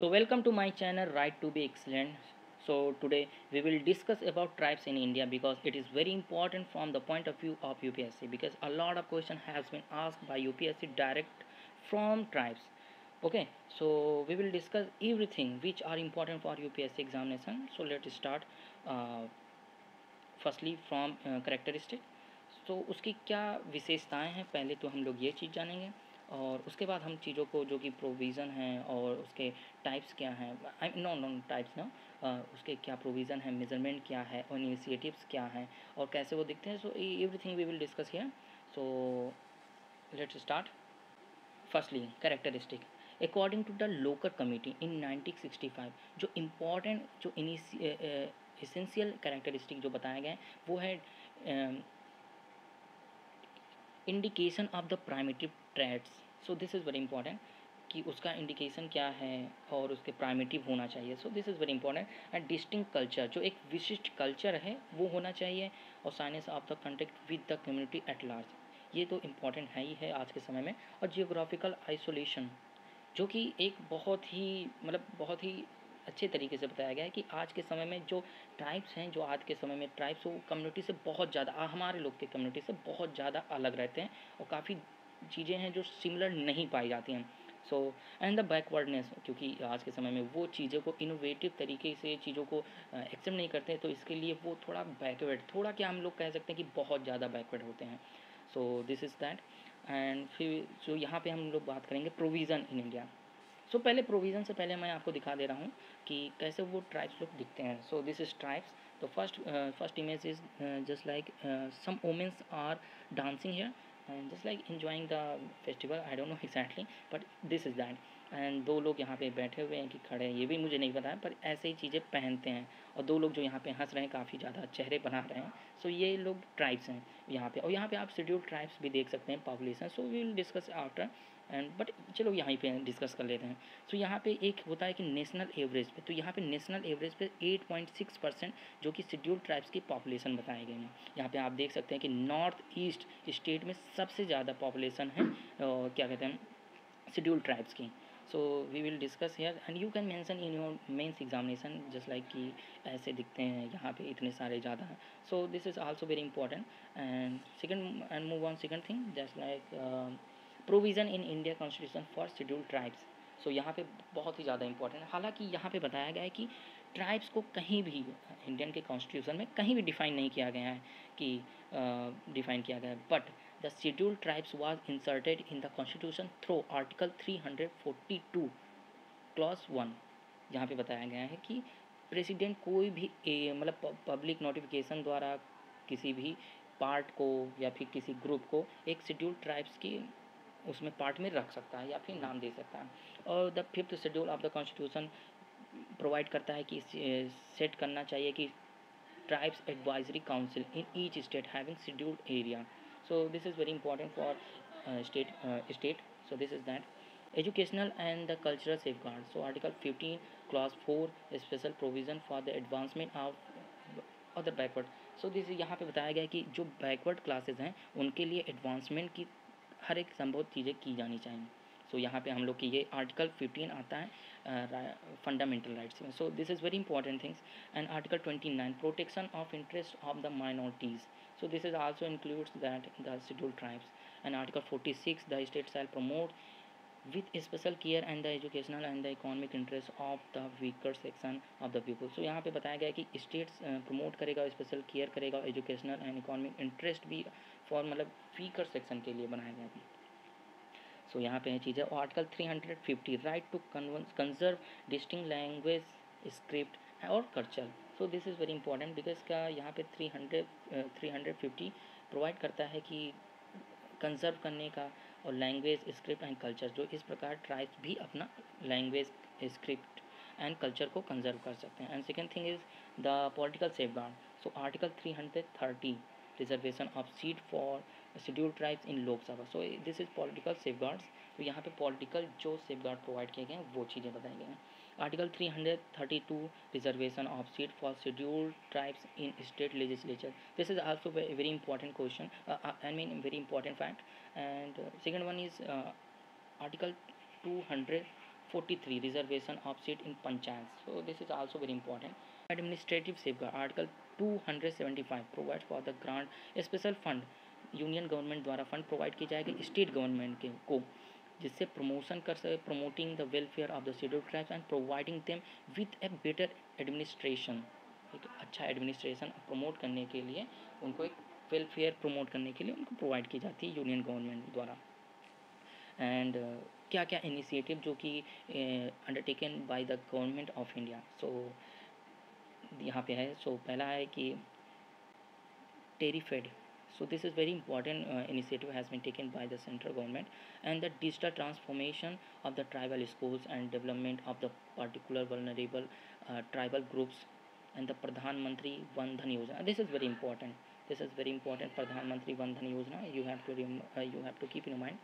So welcome to my channel Right to be Excellent. So today we will discuss about tribes in India because it is very important from the point of view of UPSC because a lot of question has been asked by UPSC direct from tribes. Okay, so we will discuss everything which are important for UPSC examination. So let's start. Uh, firstly from characteristic तो उसकी क्या विशेषताएं हैं पहले तो हम लोग ये चीज़ जानेंगे और उसके बाद हम चीज़ों को जो कि प्रोविज़न हैं और उसके टाइप्स क्या हैं आई नो नो टाइप्स ना उसके क्या प्रोविज़न है मेज़रमेंट क्या है और इनिशिएटिव्स क्या हैं और कैसे वो दिखते हैं so everything we will discuss here so let's start firstly characteristic according to the local committee in 1965 जो इम्पोर्टेंट जो इसेंशियल कैरेक्टरिस्टिक जो बताए गए, वो है indication of the primitive traits so this is very important कि उसका इंडिकेशन क्या है और उसके प्राइमेटिव होना चाहिए। So this is very important and distinct culture जो एक विशिष्ट कल्चर है, वो होना चाहिए और science of the contact with the community at large ये तो इंपॉर्टेंट है ही है आज के समय में। और जियोग्राफिकल आइसोलेशन जो कि एक बहुत ही मतलब बहुत ही अच्छे तरीके से बताया गया है कि आज के समय में जो ट्राइब्स हैं, जो आज के समय में ट्राइब्स वो कम्युनिटी से बहुत ज़्यादा हमारे लोग के कम्युनिटी से बहुत ज़्यादा अलग रहते हैं और काफ़ी चीज़ें हैं जो सिमिलर नहीं पाई जाती हैं। सो एंड द बैकवर्डनेस क्योंकि आज के समय में वो चीज़ों को इनोवेटिव तरीके से चीज़ों को एक्सेप्ट नहीं करते तो इसके लिए वो थोड़ा बैकवर्ड थोड़ा क्या हम लोग कह सकते हैं कि बहुत ज़्यादा बैकवर्ड होते हैं। So this is that and फिर जो यहाँ पे हम लोग बात करेंगे प्रोविज़न इन इंडिया सो पहले प्रोविज़न से पहले मैं आपको दिखा दे रहा हूँ कि कैसे वो ट्राइब्स लोग दिखते हैं। सो दिस इज़ ट्राइब्स तो first first image is just like some womens are dancing here and just like enjoying the festival I don't know exactly but this is that and दो लोग यहाँ पे बैठे हुए हैं कि खड़े हैं ये भी मुझे नहीं पता है पर ऐसे ही चीज़ें पहनते हैं। और दो लोग जो यहाँ पे हंस रहे हैं काफ़ी ज़्यादा चेहरे बना रहे हैं। सो so, ये लोग ट्राइब्स हैं यहाँ पे। और यहाँ पे आप शेड्यूल ट्राइब्स भी देख सकते हैं population so we will discuss after and but चलो यहाँ पे डिस्कस कर लेते हैं। सो so, यहाँ पे एक होता है कि नेशनल एवरेज पे। तो यहाँ पे नेशनल एवरेज पे 8.6 परसेंट जो कि शेड्यूल ट्राइब्स की पॉपुलेशन बताए गए हैं। यहाँ पे आप देख सकते हैं कि नॉर्थ ईस्ट स्टेट में सबसे ज़्यादा पॉपुलेशन है और क्या कहते हैं शेड्यूल ट्राइब्स की। So we will discuss here and you can mention in your mains examination just like कि ऐसे दिखते हैं यहाँ पे इतने सारे ज़्यादा हैं। So this is also very important and second and move on second thing just like provision in India constitution for schedule tribes so यहाँ पे बहुत ही ज़्यादा इंपॉर्टेंट है। हालाँकि यहाँ पे बताया गया है कि ट्राइब्स को कहीं भी इंडियन के कॉन्स्टिट्यूशन में कहीं भी डिफाइन नहीं किया गया है कि डिफाइन uh, किया गया है। But the schedule tribes was inserted in the constitution through article 342 clause one यहाँ पे बताया गया है कि प्रेसिडेंट कोई भी मतलब पब्लिक नोटिफिकेशन द्वारा किसी भी पार्ट को या फिर किसी ग्रुप को एक शेड्यूल ट्राइब्स की उसमें पार्ट में रख सकता है या फिर नाम दे सकता है। और the fifth schedule of the constitution provide करता है कि सेट करना चाहिए कि tribes advisory council in each state having scheduled area so this is very important for state state so this is that educational and the cultural safeguard so article fifteen class four special provision for the advancement of other backward so this यहाँ पे बताया गया है कि जो backward classes हैं उनके लिए एडवांसमेंट की हर एक संभव चीज़ें की जानी चाहिए। सो so, यहाँ पे हम लोग की ये आर्टिकल 15 आता है फंडामेंटल राइट्स में। So this is very important things and article 29 protection of interest of the minorities so this is also includes that the schedule tribes and article 46 the state shall promote with special care and the educational and the economic interest of the weaker section of the people so यहाँ पे बताया गया कि states promote करेगा special care करेगा educational and economic interest भी for मतलब weaker section के लिए बनाया गया था सो so, यहाँ पे है चीज़ें और article 350 right to conserve distinct language script और culture so this is very important because का यहाँ पे 300 350 प्रोवाइड करता है कि कंजर्व करने का और लैंग्वेज स्क्रिप्ट एंड कल्चर जो इस प्रकार ट्राइब्स भी अपना लैंग्वेज स्क्रिप्ट एंड कल्चर को कंजर्व कर सकते हैं। And second thing is the political safeguard so article 330 reservation of seat for schedule tribes in Lok Sabha so this is political safeguards तो यहाँ पे पॉलिटिकल जो सेफ़ गार्ड प्रोवाइड किए गए हैं, वो चीज़ें बताई गई हैं। Article 332 reservation of seat for schedule tribes in state legislature this is also very important question I mean very important fact and second one is article 43 reservation of seat in panchayats. So, this is also very important. Administrative safeguard, article 275 provides for the grant, a special fund union government द्वारा fund provide किए जाएँगे state government के को। जिससे promotion कर सके promoting the welfare of the schedule tribes and providing them with a better administration एक अच्छा एडमिनिस्ट्रेशन प्रमोट करने के लिए उनको एक वेलफेयर प्रमोट करने के लिए उनको प्रोवाइड की जाती है यूनियन गवर्नमेंट द्वारा। एंड uh, क्या क्या इनिशिएटिव जो कि undertaken by the government of India so यहाँ पे है। सो so, पहला है कि टेरिफेड so this is very important uh, initiative has been taken by the central government and the digital transformation of the tribal schools and development of the particular vulnerable uh, tribal groups and the pradhan mantri dhan yojana. This is very important. This is very important pradhan mantri dhan yojana. You have to uh, you have to keep in mind.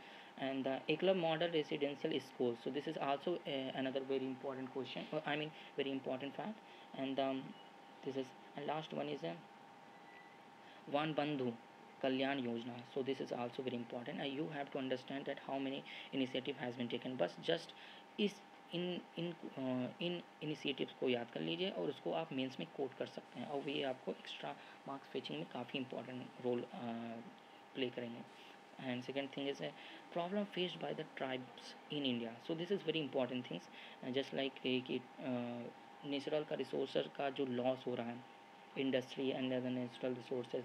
And the ekla model residential schools. So this is also uh, another very important question uh, i mean very important fact. And um, this is and last one is uh, one bandhu Kalyan Yojana so this is also very important I you have to understand that how many initiative has been taken बस just इस इन इन इन initiatives को याद कर लीजिए और उसको आप mains में कोट कर सकते हैं। और ये आपको एक्स्ट्रा मार्क्स फेचिंग में काफ़ी इंपॉर्टेंट रोल प्ले करेंगे। And second thing is problem face by the tribes in India so this is very important things just like कि नेचुरल का रिसोर्स का जो लॉस हो रहा है industry and other natural resources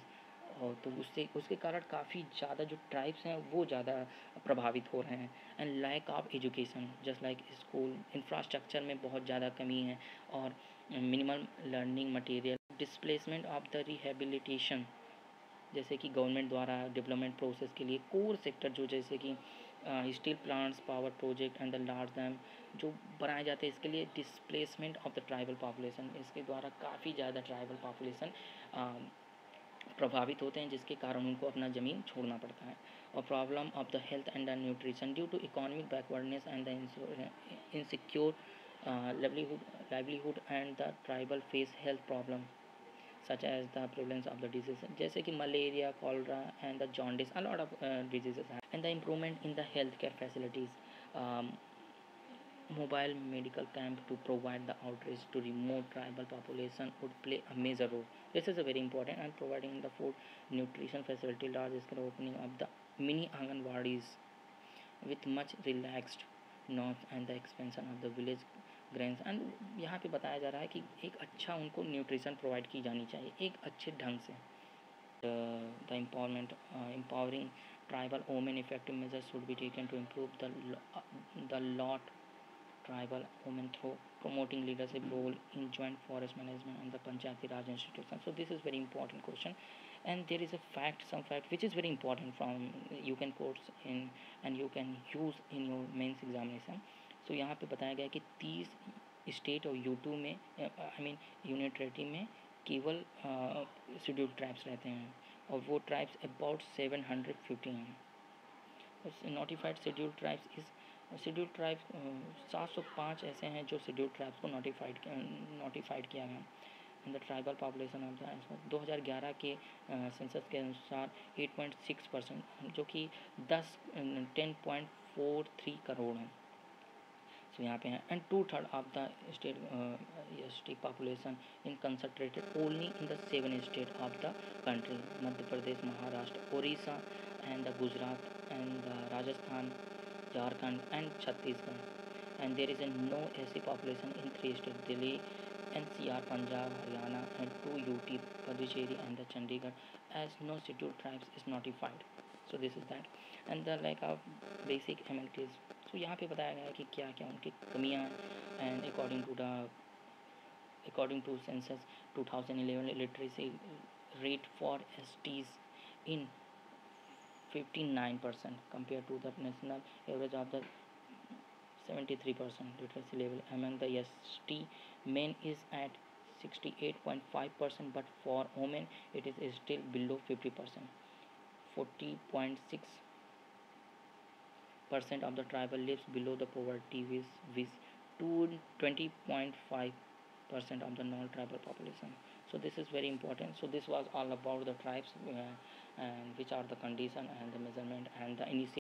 और तो उससे, उसके कारण काफ़ी ज़्यादा जो ट्राइब्स हैं, वो ज़्यादा प्रभावित हो रहे हैं। And lack of education just like school infrastructure में बहुत ज़्यादा कमी है और minimum learning material displacement of the rehabilitation जैसे कि गवर्नमेंट द्वारा डेवलपमेंट प्रोसेस के लिए कोर सेक्टर जो जैसे कि steel plants power project and the large dam जो बनाए जाते हैं, इसके लिए displacement of the tribal population इसके द्वारा काफ़ी ज़्यादा ट्राइबल पॉपुलेशन प्रभावित होते हैं, जिसके कारण उनको अपना ज़मीन छोड़ना पड़ता है। और problem of the health and the nutrition, due to economic backwardness and the insecure livelihood livelihood and the tribal face health problem, such as the prevalence of the disease. जैसे कि malaria, cholera and the jaundice a lot of diseases and the improvement in the health care facilities mobile medical camp to provide the outreach to remote tribal population would play a major role. This is a very important and providing the food nutrition facility large scale opening of the mini Anganwadis with much relaxed norms and the expansion of the village grains and यहाँ पे बताया जा रहा है कि एक अच्छा उनको न्यूट्रिशन प्रोवाइड की जानी चाहिए एक अच्छे ढंग से the empowerment empowering tribal women effective measures should be taken to improve the the lot tribal women through promoting leadership role in joint forest management and the Panchayati Raj institution. So this is very important question and there is a fact some fact which is very important from you can quote in and you can use in your mains examination. So यहाँ पे बताया गया कि 30 state और Yutu में I mean union territory में केवल schedule tribes रहते हैं और वो ट्राइब्स अबाउट 750 हैं notified schedule tribes is schedule tribe सात सौ पाँच ऐसे हैं जो शेड्यूल ट्राइब्स को नोटिफाइड नोटिफाइड किया गया। In the tribal population of the 2011 के सेंसस के अनुसार 8.6 परसेंट जो कि 10 10.43 करोड़ हैं। सो यहाँ पे हैं। And two third of the state state population in concentrated only in the seven state of the country Madhya Pradesh, Maharashtra Orissa and the Gujarat and the Rajasthan Jharkhand and Chhattisgarh and there is a no SC population in three states Delhi, NCR, Punjab, Haryana and two UT, Puducherry and the Chandigarh as no scheduled tribes is notified. So this is that and the like of basic amenities. So यहाँ पे बताया गया है कि क्या क्या उनकी कमियाँ हैं and according to the according to census 2011 literacy rate for STs in 59% compared to the national average of the 73% literacy level. Among the ST men is at 68.5% but for women it is still below 50% 40.6 percent of the tribal lives below the poverty with, with 20.5 percent of the non-tribal population so this is very important. So this was all about the tribes uh, and which are the condition and the measurement and the initial